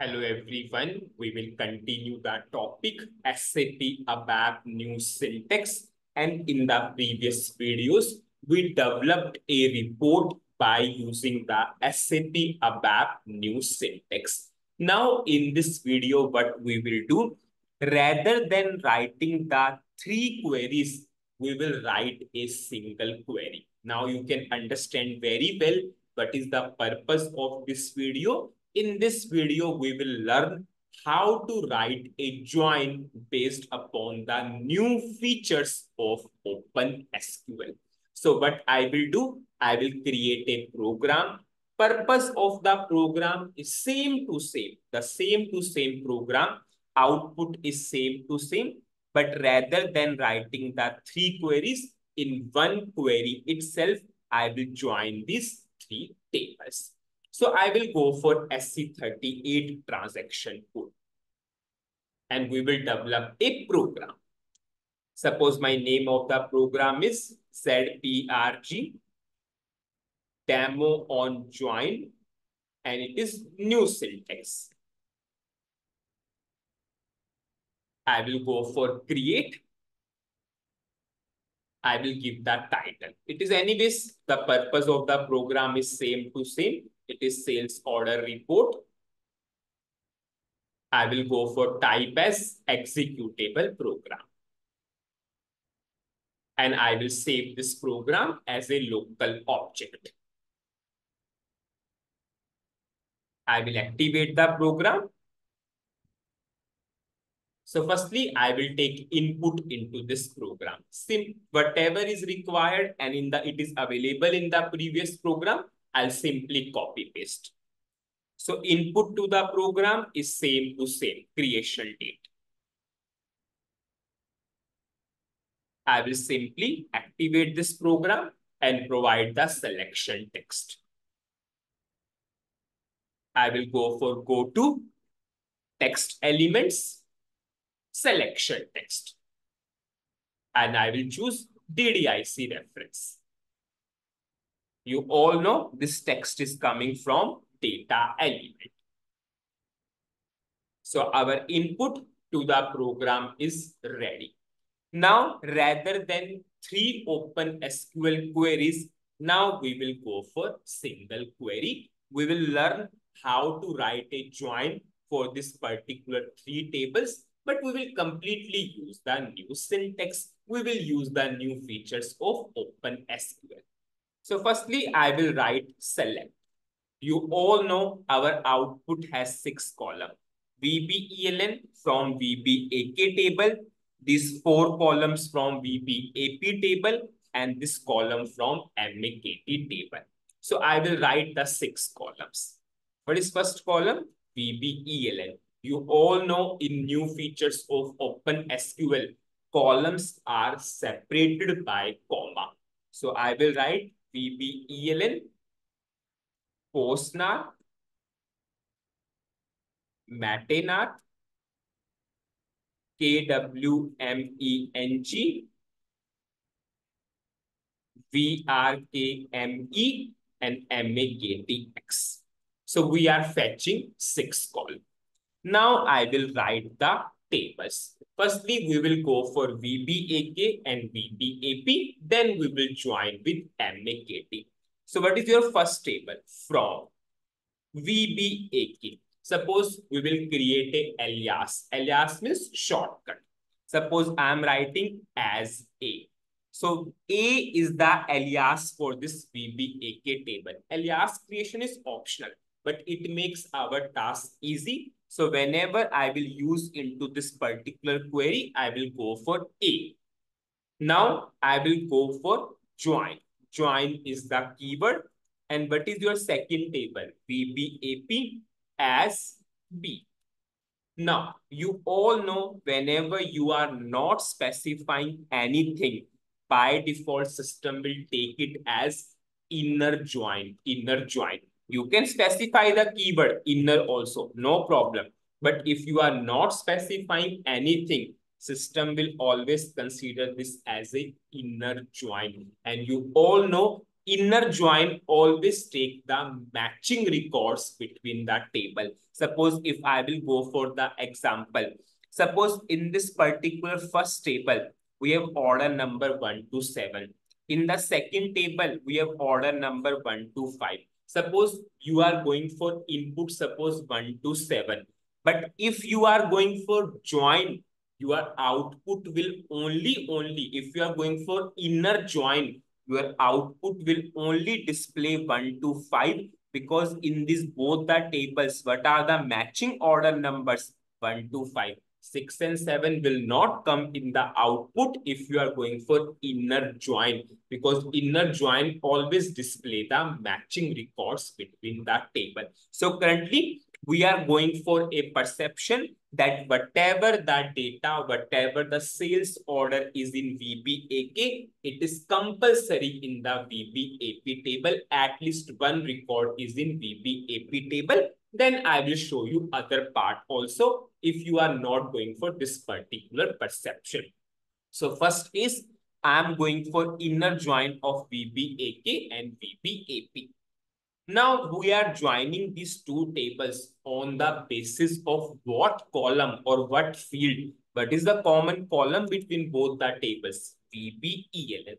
Hello everyone. We will continue the topic SAP ABAP new syntax. And in the previous videos, we developed a report by using the SAP ABAP new syntax. Now in this video, what we will do, rather than writing the three queries, we will write a single query. Now you can understand very well what is the purpose of this video in this video, we will learn how to write a join based upon the new features of OpenSQL. So what I will do, I will create a program. Purpose of the program is same to same, the same to same program. Output is same to same, but rather than writing the three queries in one query itself, I will join these three tables. So I will go for SE38 transaction code. And we will develop a program. Suppose my name of the program is ZPRG demo on join and it is new syntax. I will go for create. I will give that title. It is anyways, the purpose of the program is same to same. It is sales order report. I will go for type as executable program. And I will save this program as a local object. I will activate the program. So firstly, I will take input into this program. Sim whatever is required and in the it is available in the previous program, I'll simply copy paste. So input to the program is same to same creation date. I will simply activate this program and provide the selection text. I will go for go to text elements, selection text. And I will choose DDIC reference. You all know this text is coming from data element. So our input to the program is ready. Now, rather than three open SQL queries, now we will go for single query. We will learn how to write a join for this particular three tables, but we will completely use the new syntax. We will use the new features of open SQL. So firstly, I will write select. You all know our output has six columns. VBELN from VBAK table, these four columns from VBAP table, and this column from MAKT table. So I will write the six columns. What is first column? VBELN. You all know in new features of OpenSQL, columns are separated by comma. So I will write VBELN, POSNR, MATNR, KWMENG, VRKME, and MAKTX. So we are fetching six columns. Now I will write the tables. Firstly, we will go for VBAK and VBAP. Then we will join with MAKT. So what is your first table? From VBAK. Suppose we will create a alias. Alias means shortcut. Suppose I am writing as A. So A is the alias for this VBAK table. Alias creation is optional, but it makes our task easy so whenever I will use into this particular query, I will go for A. Now I will go for join. Join is the keyword. And what is your second table? VBAP as B. Now, you all know whenever you are not specifying anything, by default system will take it as inner join, inner join. You can specify the keyword inner also, no problem. But if you are not specifying anything, system will always consider this as a inner join. And you all know inner join always take the matching records between the table. Suppose if I will go for the example, suppose in this particular first table, we have order number 1 to 7. In the second table, we have order number 1 to 5. Suppose you are going for input, suppose 1 to 7. But if you are going for join, your output will only, only, if you are going for inner join, your output will only display 1 to 5 because in these both the tables, what are the matching order numbers? 1 to 5. 6 and 7 will not come in the output if you are going for inner join because inner join always display the matching records between the table. So currently we are going for a perception that whatever the data, whatever the sales order is in VBAK, it is compulsory in the VBAP table. At least one record is in VBAP table. Then I will show you other part also if you are not going for this particular perception. So first is I am going for inner join of VBAK and VBAP. Now we are joining these two tables on the basis of what column or what field. What is the common column between both the tables? VBELN.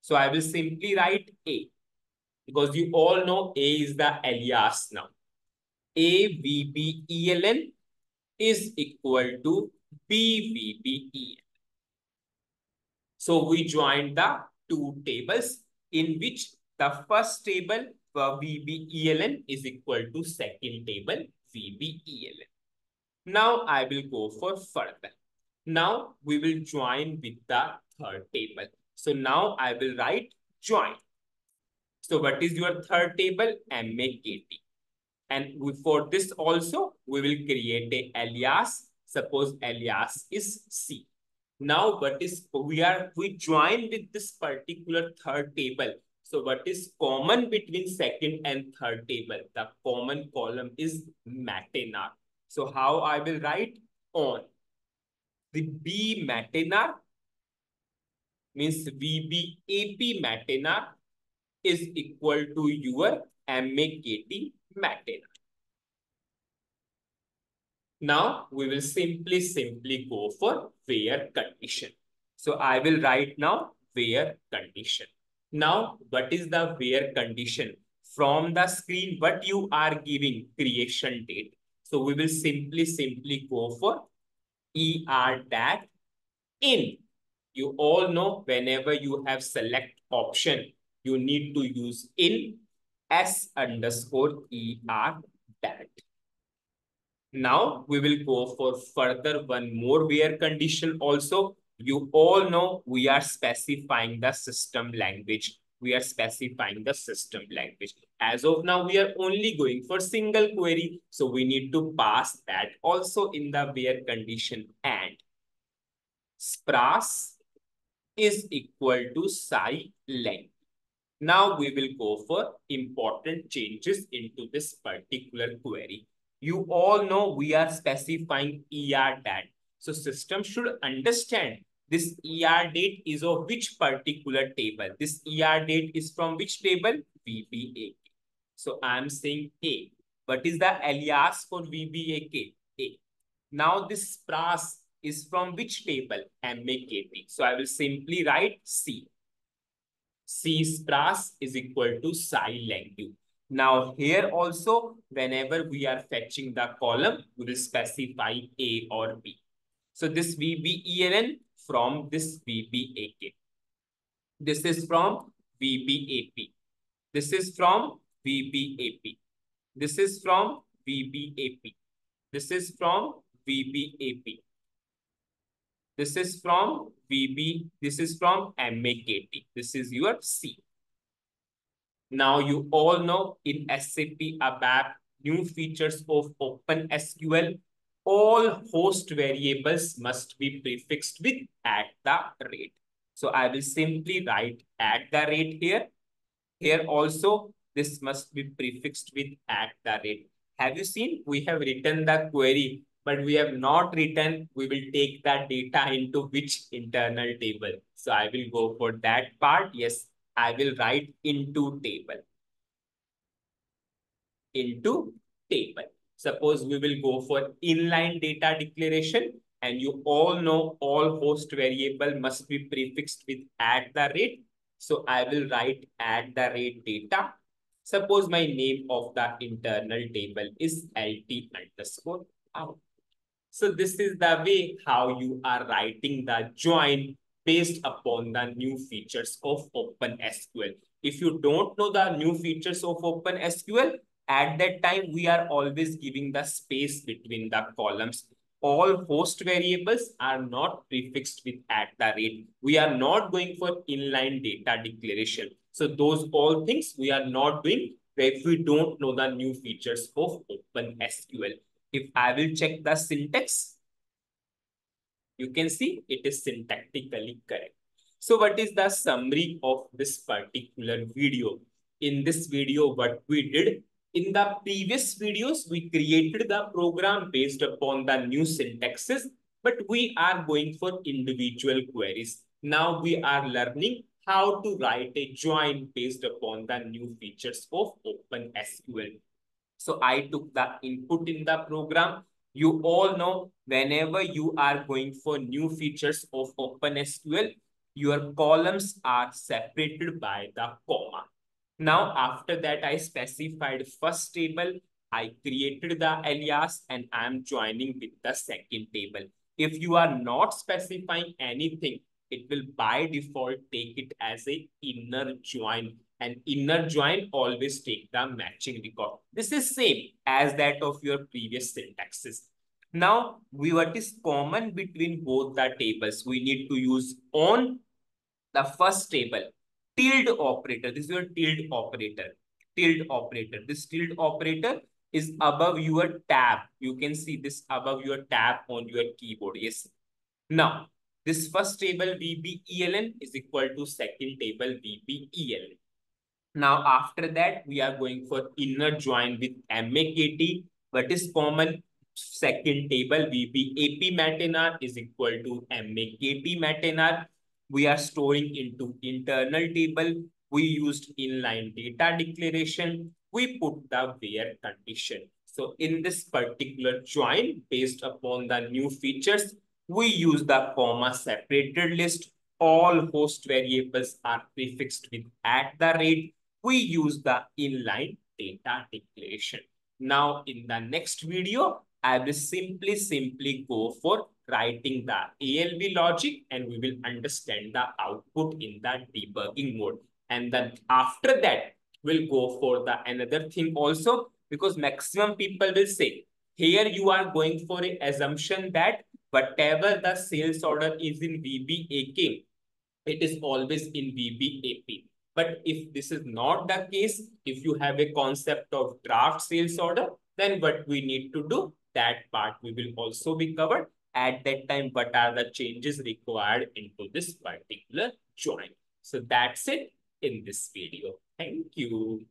So I will simply write A because you all know A is the alias now. A VBELN is equal to BVBELN. So we joined the two tables in which the first table for VBELN is equal to second table VBELN. Now I will go for further. Now we will join with the third table. So now I will write join. So what is your third table? MAKT. And for this also, we will create a alias. Suppose alias is C. Now what is, we are, we join with this particular third table. So what is common between second and third table? The common column is MATNR. So how I will write on? The B MATNR means VBAP MATNR is equal to your MAKT MATNR. Now we will simply, simply go for where condition. So I will write now where condition. Now, what is the where condition? From the screen, what you are giving creation date. So we will simply, simply go for ER that in. You all know whenever you have select option, you need to use in S underscore ER that. Now we will go for further one more where condition also you all know we are specifying the system language. We are specifying the system language. As of now, we are only going for single query. So we need to pass that also in the where condition and spras is equal to psi length. Now we will go for important changes into this particular query. You all know we are specifying ER that. So system should understand this ER date is of which particular table? This ER date is from which table? VBAK. So I'm saying A. What is the alias for VBAK? A. Now this pras is from which table? MAKT. So I will simply write C. C pras is equal to sy-langu. Now here also, whenever we are fetching the column, we will specify A or B. So this VBELN from this VBAK. This is from VBAP. This is from VBAP. This is from VBAP. This is from VBAP. This is from VB. This is from MAKT. This is your C. Now you all know in SAP ABAP new features of OpenSQL all host variables must be prefixed with at the rate. So I will simply write at the rate here. Here also, this must be prefixed with at the rate. Have you seen? We have written the query, but we have not written, we will take that data into which internal table. So I will go for that part. Yes, I will write into table. Into table. Suppose we will go for inline data declaration and you all know all host variable must be prefixed with at the rate. So I will write at the rate data. Suppose my name of the internal table is LT underscore out. So this is the way how you are writing the join based upon the new features of OpenSQL. If you don't know the new features of OpenSQL, at that time, we are always giving the space between the columns. All host variables are not prefixed with at the rate. We are not going for inline data declaration. So those all things we are not doing if we don't know the new features of OpenSQL. If I will check the syntax, you can see it is syntactically correct. So what is the summary of this particular video? In this video, what we did, in the previous videos, we created the program based upon the new syntaxes, but we are going for individual queries. Now we are learning how to write a join based upon the new features of OpenSQL. So I took the input in the program. You all know whenever you are going for new features of OpenSQL, your columns are separated by the comma. Now, after that, I specified first table. I created the alias and I'm joining with the second table. If you are not specifying anything, it will by default take it as a inner join and inner join always take the matching record. This is same as that of your previous syntaxes. Now, we what is common between both the tables? We need to use on the first table, tilde operator. This is your tilde operator. Tilde operator. This tilde operator is above your tab. You can see this above your tab on your keyboard. Yes. Now, this first table VBELN is equal to second table VBELN. Now, after that, we are going for inner join with MAKT. What is common? Second table, VB AP MATNR is equal to MAKT MATNR. We are storing into internal table. We used inline data declaration. We put the where condition. So in this particular join, based upon the new features, we use the comma separated list. All host variables are prefixed with at the rate we use the inline data declaration. Now, in the next video, I will simply, simply go for writing the ALV logic and we will understand the output in the debugging mode. And then after that, we'll go for the another thing also because maximum people will say, here you are going for an assumption that whatever the sales order is in VBAK, it is always in VBAP. But if this is not the case, if you have a concept of draft sales order, then what we need to do, that part we will also be covered. At that time, what are the changes required into this particular join? So that's it in this video. Thank you.